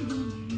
hmm